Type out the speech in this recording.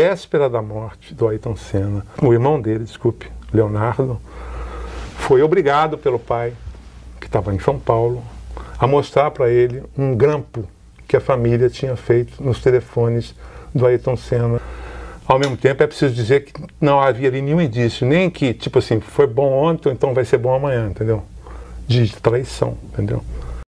véspera da morte do Ayrton Senna, o irmão dele, desculpe, Leonardo, foi obrigado pelo pai, que estava em São Paulo, a mostrar para ele um grampo que a família tinha feito nos telefones do Ayrton Senna. Ao mesmo tempo, é preciso dizer que não havia ali nenhum indício, nem que, tipo assim, foi bom ontem, então vai ser bom amanhã, entendeu? De traição, entendeu?